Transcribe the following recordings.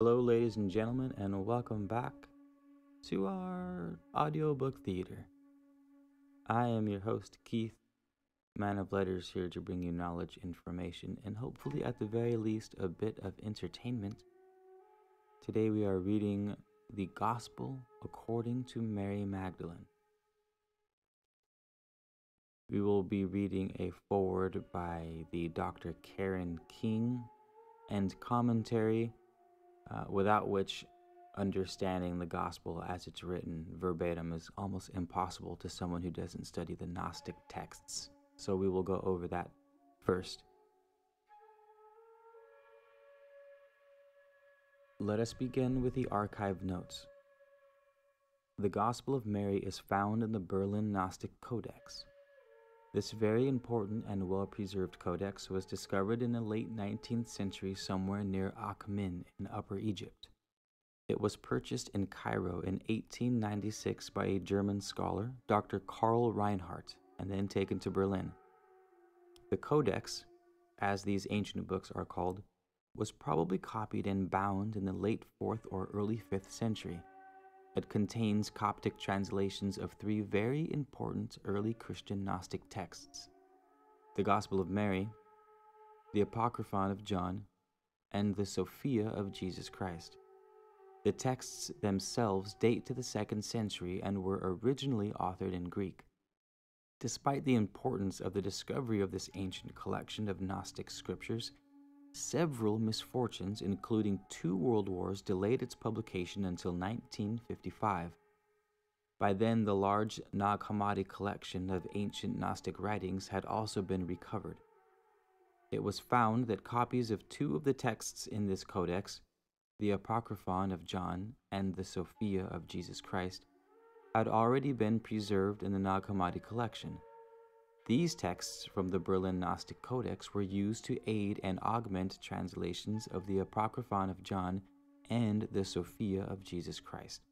Hello, ladies and gentlemen, and welcome back to our audiobook theater. I am your host, Keyth, man of letters, here to bring you knowledge, information, and hopefully, at the very least, a bit of entertainment. Today, we are reading the Gospel according to Mary Magdalene. We will be reading a foreword by the Dr. Karen King and commentary, uh, without which understanding the gospel as it's written verbatim is almost impossible to someone who doesn't study the Gnostic texts. So we will go over that first. Let us begin with the archive notes. The Gospel of Mary is found in the Berlin Gnostic Codex. This very important and well preserved codex was discovered in the late 19th century somewhere near Akhmim in Upper Egypt. It was purchased in Cairo in 1896 by a German scholar, Dr. Karl Reinhardt, and then taken to Berlin. The Codex, as these ancient books are called, was probably copied and bound in the late 4th or early 5th century. Contains Coptic translations of three very important early Christian Gnostic texts the Gospel of Mary, the Apocryphon of John, and the Sophia of Jesus Christ. The texts themselves date to the second century and were originally authored in Greek. Despite the importance of the discovery of this ancient collection of Gnostic scriptures, several misfortunes, including two world wars, delayed its publication until 1955. By then, the large Nag Hammadi collection of ancient Gnostic writings had also been recovered. It was found that copies of two of the texts in this codex, the Apocryphon of John and the Sophia of Jesus Christ, had already been preserved in the Nag Hammadi collection. These texts from the Berlin Gnostic Codex were used to aid and augment translations of the Apocryphon of John and the Sophia of Jesus Christ,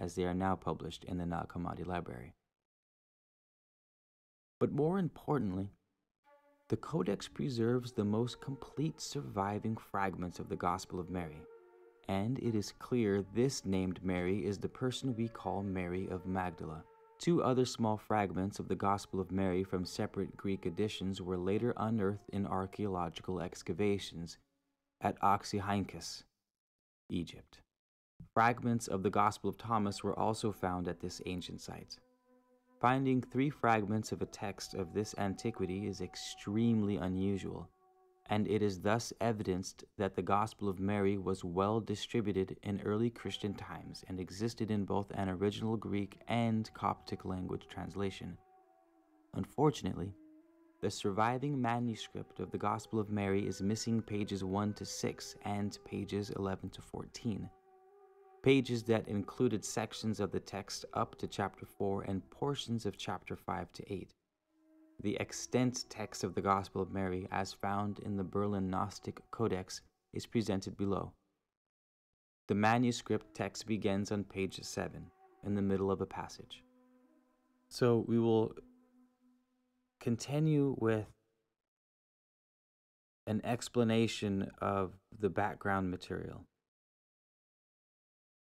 as they are now published in the Nag Hammadi Library. But more importantly, the Codex preserves the most complete surviving fragments of the Gospel of Mary, and it is clear this named Mary is the person we call Mary of Magdala. Two other small fragments of the Gospel of Mary from separate Greek editions were later unearthed in archaeological excavations at Oxyrhynchus, Egypt. Fragments of the Gospel of Thomas were also found at this ancient site. Finding three fragments of a text of this antiquity is extremely unusual and it is thus evidenced that the Gospel of Mary was well distributed in early Christian times and existed in both an original Greek and Coptic language translation. Unfortunately, the surviving manuscript of the Gospel of Mary is missing pages 1 to 6 and pages 11 to 14. Pages that included sections of the text up to chapter 4 and portions of chapter 5 to 8 the extant text of the Gospel of Mary, as found in the Berlin Gnostic Codex, is presented below. The manuscript text begins on page 7, in the middle of a passage. So we will continue with an explanation of the background material.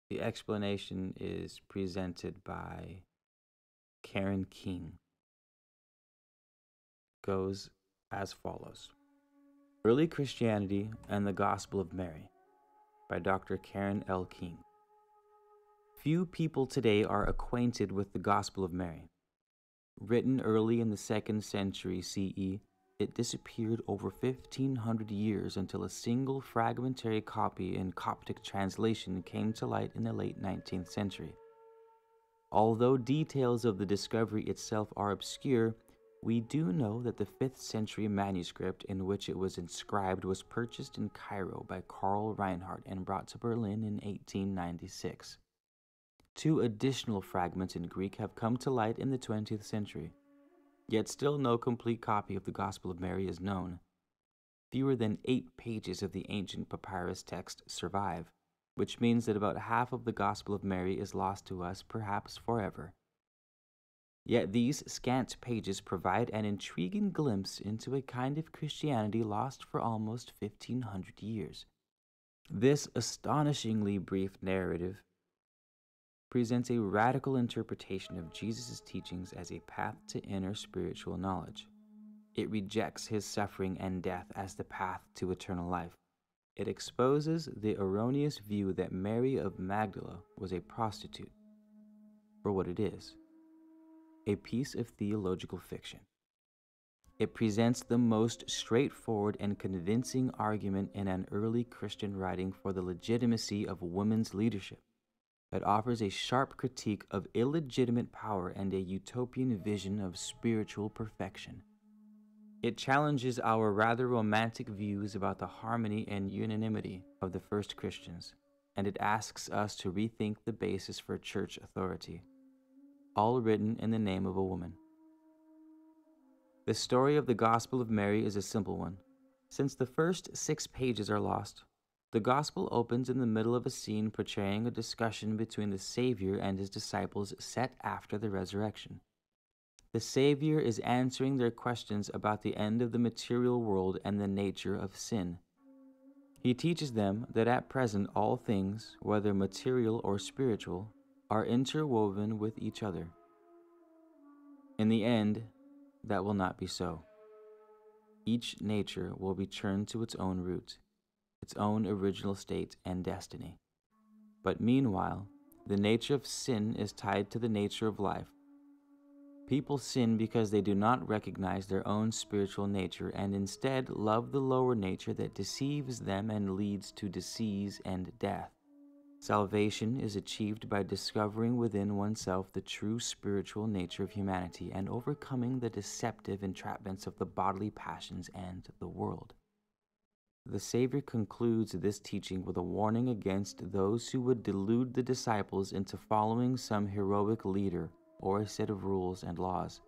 The explanation is presented by Karen King goes as follows Early Christianity and the Gospel of Mary by Dr. Karen L. King. Few people today are acquainted with the Gospel of Mary. Written early in the second century CE, it disappeared over 1500 years until a single fragmentary copy in Coptic translation came to light in the late 19th century. Although details of the discovery itself are obscure, we do know that the 5th century manuscript in which it was inscribed was purchased in Cairo by Karl Reinhardt and brought to Berlin in 1896. Two additional fragments in Greek have come to light in the 20th century, yet still no complete copy of the Gospel of Mary is known. Fewer than eight pages of the ancient papyrus text survive, which means that about half of the Gospel of Mary is lost to us, perhaps forever. Yet these scant pages provide an intriguing glimpse into a kind of Christianity lost for almost 1500 years. This astonishingly brief narrative presents a radical interpretation of Jesus' teachings as a path to inner spiritual knowledge. It rejects his suffering and death as the path to eternal life. It exposes the erroneous view that Mary of Magdala was a prostitute for what it is a piece of theological fiction. It presents the most straightforward and convincing argument in an early Christian writing for the legitimacy of women's leadership. It offers a sharp critique of illegitimate power and a utopian vision of spiritual perfection. It challenges our rather romantic views about the harmony and unanimity of the first Christians, and it asks us to rethink the basis for church authority, all written in the name of a woman. The story of the Gospel of Mary is a simple one. Since the first six pages are lost, the Gospel opens in the middle of a scene portraying a discussion between the Savior and his disciples set after the resurrection. The Savior is answering their questions about the end of the material world and the nature of sin. He teaches them that at present all things, whether material or spiritual, are interwoven with each other. In the end, that will not be so. Each nature will be return to its own root, its own original state and destiny. But meanwhile, the nature of sin is tied to the nature of life People sin because they do not recognize their own spiritual nature and instead love the lower nature that deceives them and leads to disease and death. Salvation is achieved by discovering within oneself the true spiritual nature of humanity and overcoming the deceptive entrapments of the bodily passions and the world. The Savior concludes this teaching with a warning against those who would delude the disciples into following some heroic leader or a set of rules and laws.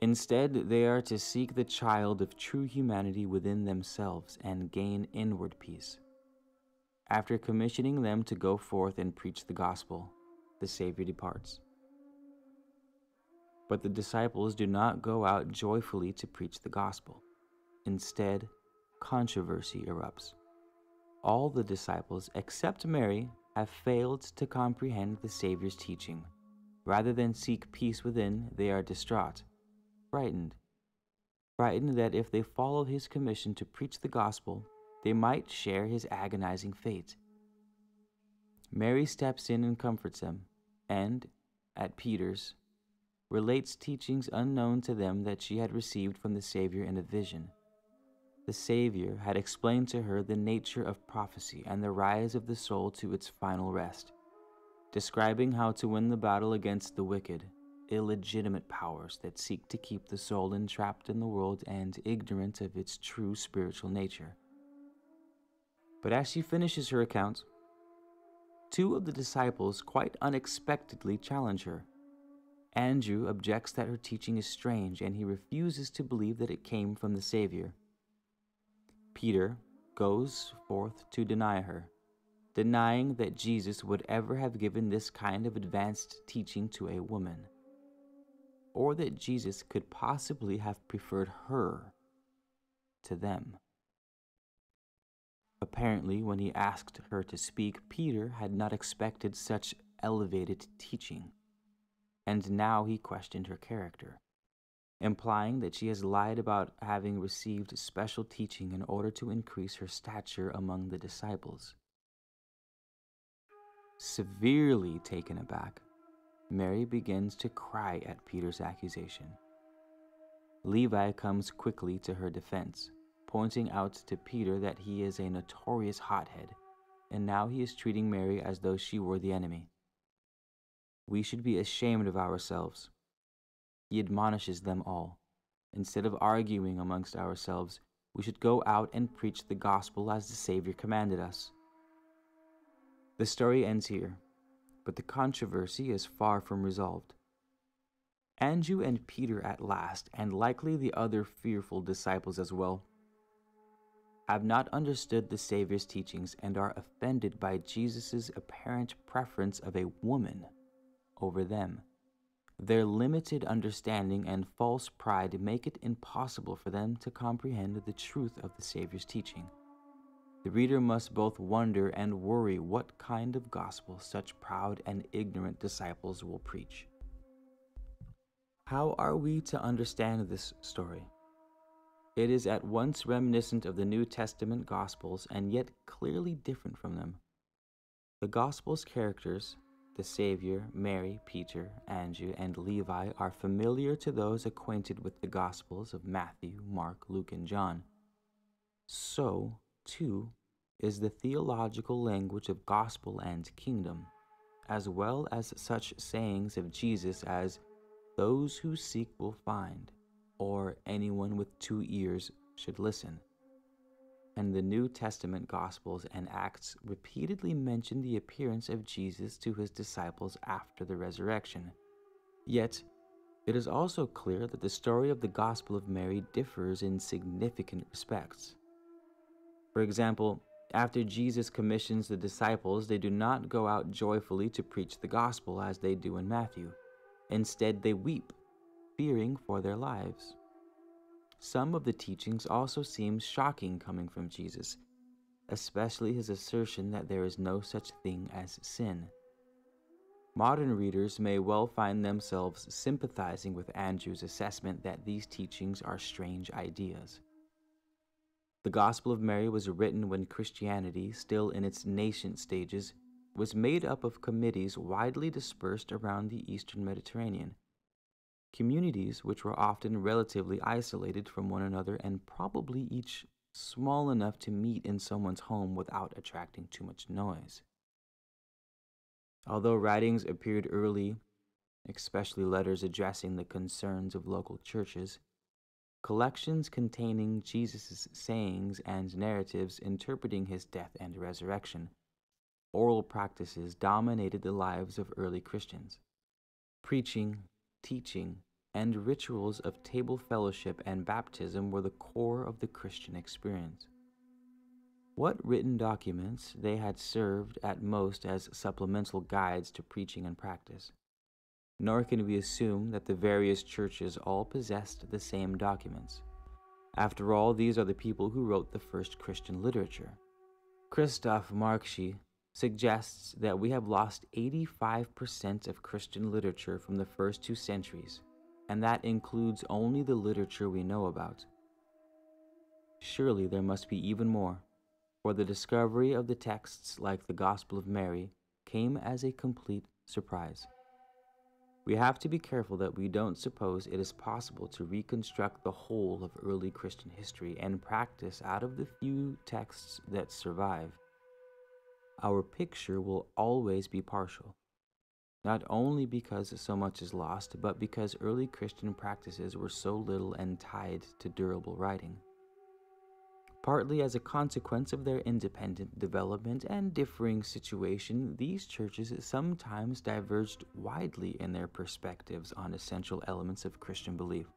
Instead, they are to seek the child of true humanity within themselves and gain inward peace. After commissioning them to go forth and preach the gospel, the Savior departs. But the disciples do not go out joyfully to preach the gospel. Instead, controversy erupts. All the disciples, except Mary, have failed to comprehend the Savior's teaching Rather than seek peace within, they are distraught, frightened. Frightened that if they follow his commission to preach the gospel, they might share his agonizing fate. Mary steps in and comforts them, and, at Peter's, relates teachings unknown to them that she had received from the Savior in a vision. The Savior had explained to her the nature of prophecy and the rise of the soul to its final rest describing how to win the battle against the wicked, illegitimate powers that seek to keep the soul entrapped in the world and ignorant of its true spiritual nature. But as she finishes her account, two of the disciples quite unexpectedly challenge her. Andrew objects that her teaching is strange and he refuses to believe that it came from the Savior. Peter goes forth to deny her denying that Jesus would ever have given this kind of advanced teaching to a woman, or that Jesus could possibly have preferred her to them. Apparently, when he asked her to speak, Peter had not expected such elevated teaching, and now he questioned her character, implying that she has lied about having received special teaching in order to increase her stature among the disciples. Severely taken aback, Mary begins to cry at Peter's accusation. Levi comes quickly to her defense, pointing out to Peter that he is a notorious hothead, and now he is treating Mary as though she were the enemy. We should be ashamed of ourselves. He admonishes them all. Instead of arguing amongst ourselves, we should go out and preach the gospel as the Savior commanded us. The story ends here, but the controversy is far from resolved. Andrew and Peter at last, and likely the other fearful disciples as well, have not understood the Savior's teachings and are offended by Jesus' apparent preference of a woman over them. Their limited understanding and false pride make it impossible for them to comprehend the truth of the Savior's teaching. the reader must both wonder and worry what kind of gospel such proud and ignorant disciples will preach. How are we to understand this story? It is at once reminiscent of the New Testament Gospels and yet clearly different from them. The Gospels' characters, the Savior, Mary, Peter, Andrew, and Levi, are familiar to those acquainted with the Gospels of Matthew, Mark, Luke, and John. So, too, is the theological language of gospel and kingdom, as well as such sayings of Jesus as those who seek will find, or anyone with two ears should listen. And the New Testament Gospels and Acts repeatedly mention the appearance of Jesus to his disciples after the resurrection. Yet, it is also clear that the story of the Gospel of Mary differs in significant respects. For example, after Jesus commissions the disciples, they do not go out joyfully to preach the gospel as they do in Matthew. Instead, they weep, fearing for their lives. Some of the teachings also seem shocking coming from Jesus, especially his assertion that there is no such thing as sin. Modern readers may well find themselves sympathizing with Andrew's assessment that these teachings are strange ideas. The Gospel of Mary was written when Christianity, still in its nascent stages, was made up of committees widely dispersed around the eastern Mediterranean. Communities which were often relatively isolated from one another and probably each small enough to meet in someone's home without attracting too much noise. Although writings appeared early, especially letters addressing the concerns of local churches, collections containing Jesus' sayings and narratives interpreting his death and resurrection oral practices dominated the lives of early Christians. Preaching, teaching, and rituals of table fellowship and baptism were the core of the Christian experience. What written documents they had served at most as supplemental guides to preaching and practice. Nor can we assume that the various churches all possessed the same documents. After all, these are the people who wrote the first Christian literature. Christoph Markschies suggests that we have lost 85% of Christian literature from the first two centuries, and that includes only the literature we know about. Surely there must be even more, for the discovery of the texts like the Gospel of Mary came as a complete surprise. We have to be careful that we don't suppose it is possible to reconstruct the whole of early Christian history and practice out of the few texts that survive our picture will always be partial. Not only because so much is lost, but because early Christian practices were so little and tied to durable writing. Partly as a consequence of their independent development and differing situation, these churches sometimes diverged widely in their perspectives on essential elements of Christian belief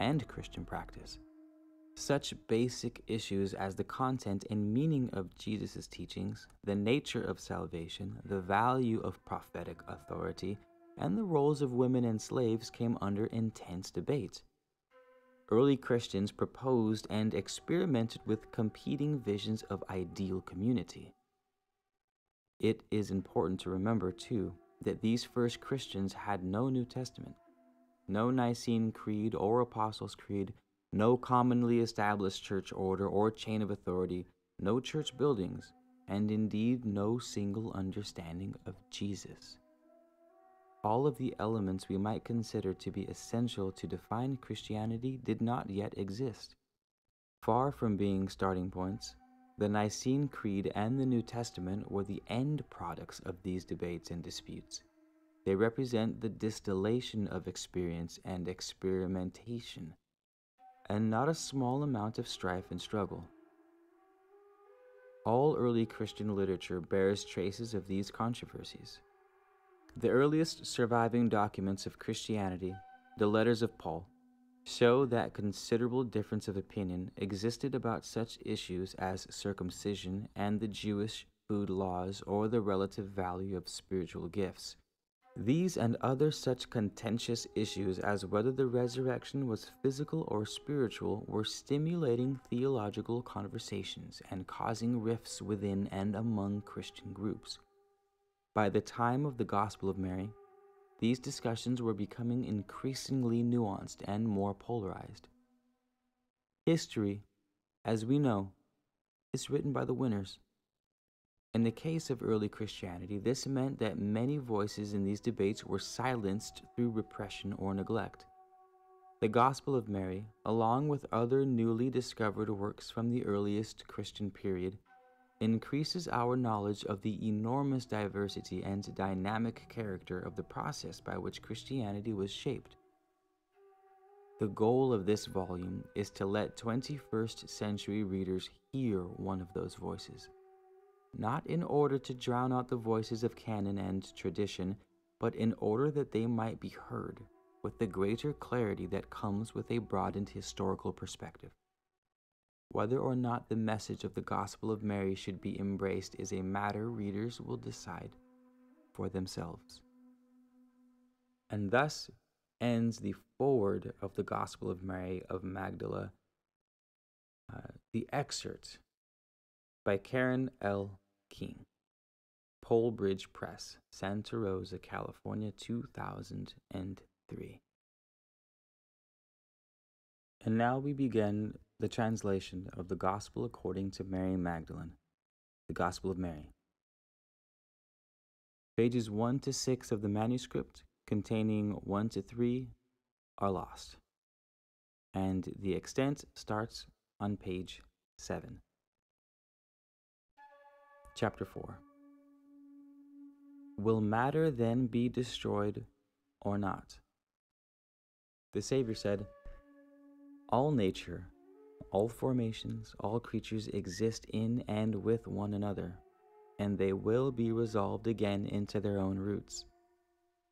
and Christian practice. Such basic issues as the content and meaning of Jesus' teachings, the nature of salvation, the value of prophetic authority, and the roles of women and slaves came under intense debate. Early Christians proposed and experimented with competing visions of ideal community. It is important to remember, too, that these first Christians had no New Testament, no Nicene Creed or Apostles' Creed, no commonly established church order or chain of authority, no church buildings, and indeed no single understanding of Jesus. All of the elements we might consider to be essential to define Christianity did not yet exist. Far from being starting points, the Nicene Creed and the New Testament were the end products of these debates and disputes. They represent the distillation of experience and experimentation and not a small amount of strife and struggle. All early Christian literature bears traces of these controversies. The earliest surviving documents of Christianity, the letters of Paul, show that considerable difference of opinion existed about such issues as circumcision and the Jewish food laws or the relative value of spiritual gifts. These and other such contentious issues as whether the resurrection was physical or spiritual were stimulating theological conversations and causing rifts within and among Christian groups. By the time of the Gospel of Mary, these discussions were becoming increasingly nuanced and more polarized. History, as we know, is written by the winners. In the case of early Christianity, this meant that many voices in these debates were silenced through repression or neglect. The Gospel of Mary, along with other newly discovered works from the earliest Christian period, increases our knowledge of the enormous diversity and dynamic character of the process by which Christianity was shaped. The goal of this volume is to let 21st century readers hear one of those voices, not in order to drown out the voices of canon and tradition, but in order that they might be heard with the greater clarity that comes with a broadened historical perspective. Whether or not the message of the Gospel of Mary should be embraced is a matter readers will decide for themselves. And thus ends the foreword of the Gospel of Mary of Magdala, uh, the excerpt by Karen L. King, Polebridge Press, Santa Rosa, California, 2003. And now we begin the translation of the Gospel according to Mary Magdalene, the Gospel of Mary. Pages 1 to 6 of the manuscript, containing 1 to 3, are lost, and the extent starts on page 7. Chapter 4 Will matter then be destroyed or not? The Savior said, All nature all formations, all creatures exist in and with one another, and they will be resolved again into their own roots.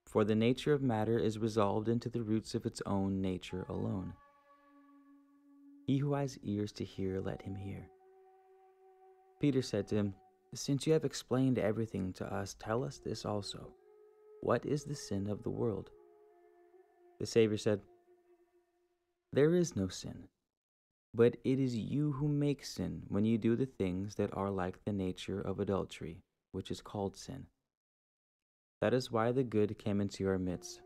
For the nature of matter is resolved into the roots of its own nature alone. He who has ears to hear, let him hear. Peter said to him, Since you have explained everything to us, tell us this also. What is the sin of the world? The Savior said, There is no sin but it is you who make sin when you do the things that are like the nature of adultery, which is called sin. That is why the good came into your midst,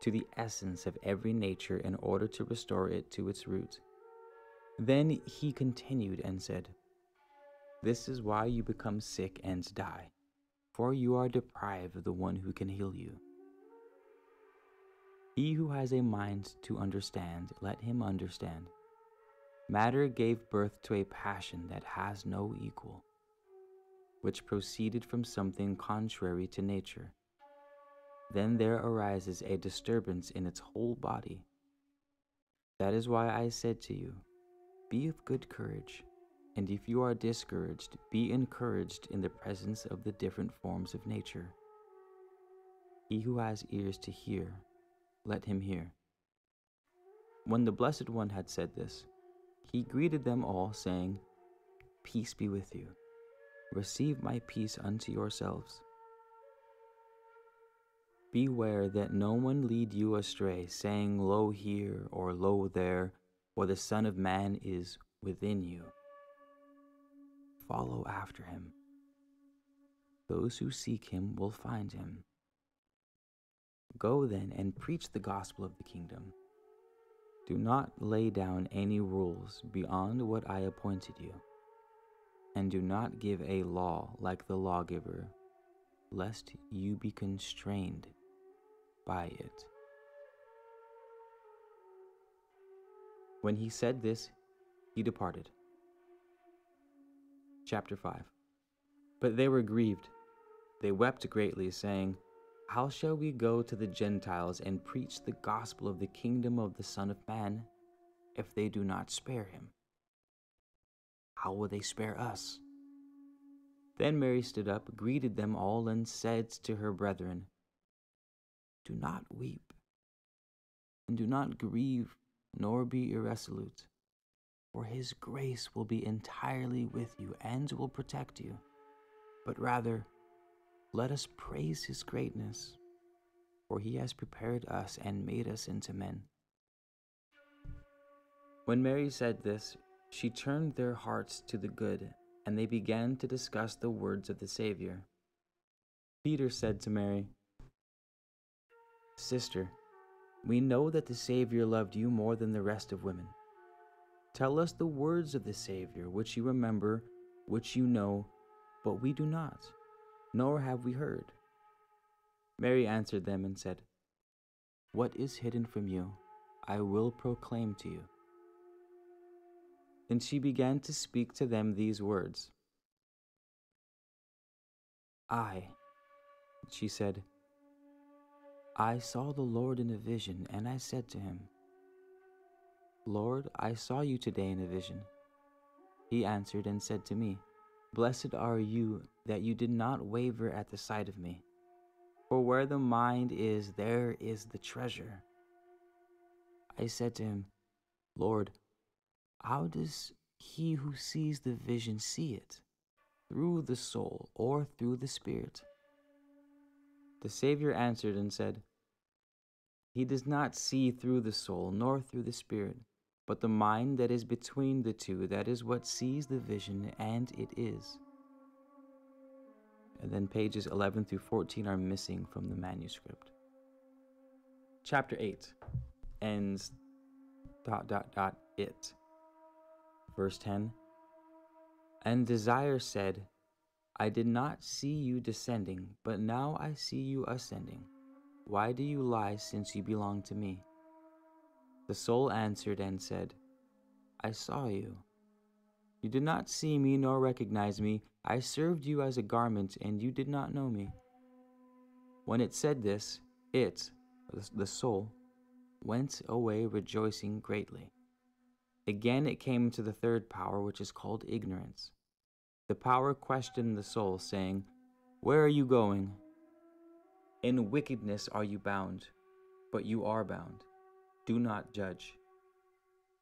to the essence of every nature, in order to restore it to its root. Then he continued and said, This is why you become sick and die, for you are deprived of the one who can heal you. He who has a mind to understand, let him understand. Matter gave birth to a passion that has no equal, which proceeded from something contrary to nature. Then there arises a disturbance in its whole body. That is why I said to you, Be of good courage, and if you are discouraged, be encouraged in the presence of the different forms of nature. He who has ears to hear, let him hear. When the Blessed One had said this, he greeted them all, saying, Peace be with you. Receive my peace unto yourselves. Beware that no one lead you astray, saying, Lo here or lo there, for the Son of Man is within you. Follow after him. Those who seek him will find him. Go then and preach the gospel of the kingdom. Do not lay down any rules beyond what I appointed you, and do not give a law like the lawgiver, lest you be constrained by it. When he said this, he departed. Chapter 5 But they were grieved. They wept greatly, saying, how shall we go to the Gentiles and preach the gospel of the kingdom of the Son of Man if they do not spare him? How will they spare us? Then Mary stood up, greeted them all, and said to her brethren, Do not weep, and do not grieve, nor be irresolute, for his grace will be entirely with you and will protect you, but rather let us praise his greatness for he has prepared us and made us into men. When Mary said this, she turned their hearts to the good, and they began to discuss the words of the Savior. Peter said to Mary, Sister, we know that the Savior loved you more than the rest of women. Tell us the words of the Savior, which you remember, which you know, but we do not, nor have we heard. Mary answered them and said, What is hidden from you, I will proclaim to you. Then she began to speak to them these words I, she said, I saw the Lord in a vision, and I said to him, Lord, I saw you today in a vision. He answered and said to me, Blessed are you that you did not waver at the sight of me. For where the mind is, there is the treasure. I said to him, Lord, how does he who sees the vision see it? Through the soul or through the spirit? The Savior answered and said, He does not see through the soul nor through the spirit, but the mind that is between the two, that is what sees the vision, and it is. And then pages 11 through 14 are missing from the manuscript. Chapter 8 ends dot dot dot it. Verse 10 And Desire said, I did not see you descending, but now I see you ascending. Why do you lie since you belong to me? The soul answered and said, I saw you. You did not see me nor recognize me. I served you as a garment, and you did not know me. When it said this, it, the soul, went away rejoicing greatly. Again it came to the third power, which is called ignorance. The power questioned the soul, saying, Where are you going? In wickedness are you bound, but you are bound. Do not judge.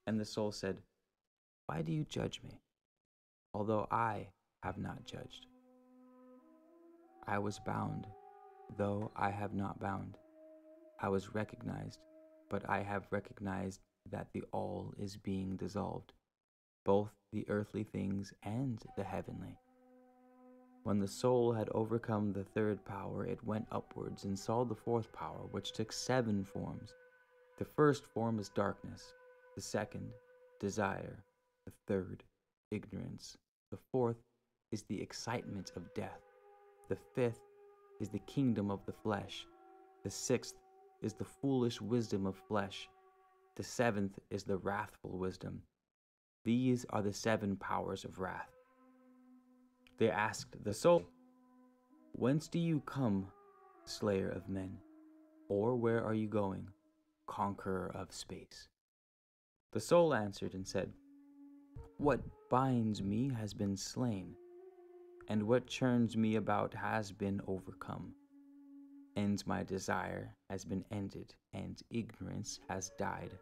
And the soul said, Why do you judge me, although I have not judged? I was bound, though I have not bound. I was recognized, but I have recognized that the all is being dissolved, both the earthly things and the heavenly. When the soul had overcome the third power, it went upwards and saw the fourth power, which took seven forms the first form is darkness, the second, desire, the third, ignorance, the fourth is the excitement of death, the fifth is the kingdom of the flesh, the sixth is the foolish wisdom of flesh, the seventh is the wrathful wisdom. These are the seven powers of wrath. They asked the soul, Whence do you come, slayer of men? Or where are you going? Conqueror of space. The soul answered and said, What binds me has been slain, and what churns me about has been overcome. And my desire has been ended, and ignorance has died.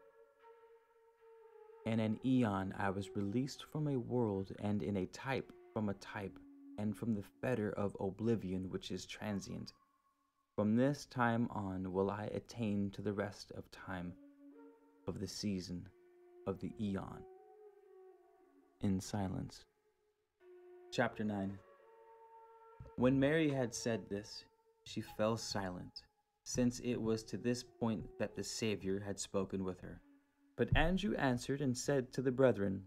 In an eon I was released from a world, and in a type from a type, and from the fetter of oblivion which is transient from this time on will I attain to the rest of time, of the season, of the eon. In silence. Chapter 9 When Mary had said this, she fell silent, since it was to this point that the Savior had spoken with her. But Andrew answered and said to the brethren,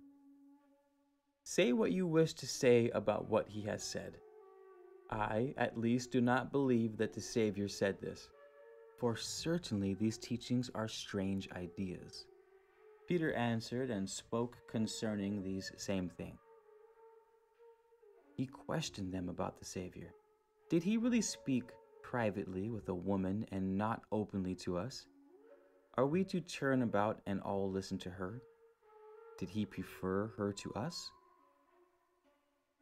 Say what you wish to say about what he has said. I, at least, do not believe that the Savior said this, for certainly these teachings are strange ideas. Peter answered and spoke concerning these same things. He questioned them about the Savior. Did he really speak privately with a woman and not openly to us? Are we to turn about and all listen to her? Did he prefer her to us?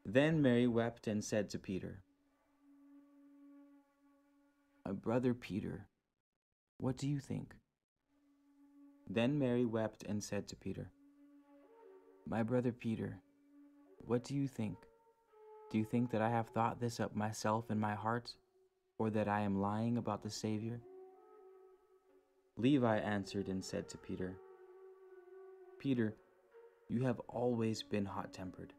Then Mary wept and said to Peter, my brother Peter, what do you think? Then Mary wept and said to Peter, My brother Peter, what do you think? Do you think that I have thought this up myself in my heart, or that I am lying about the Savior? Levi answered and said to Peter, Peter, you have always been hot tempered.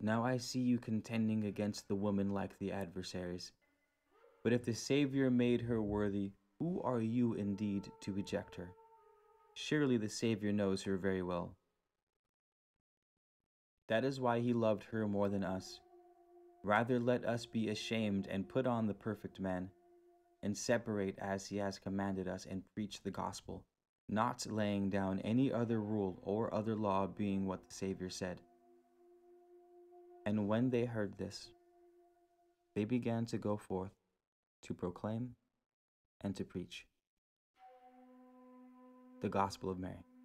Now I see you contending against the woman like the adversaries. But if the Savior made her worthy, who are you indeed to reject her? Surely the Savior knows her very well. That is why he loved her more than us. Rather let us be ashamed and put on the perfect man, and separate as he has commanded us and preach the gospel, not laying down any other rule or other law being what the Savior said. And when they heard this, they began to go forth to proclaim and to preach the gospel of Mary.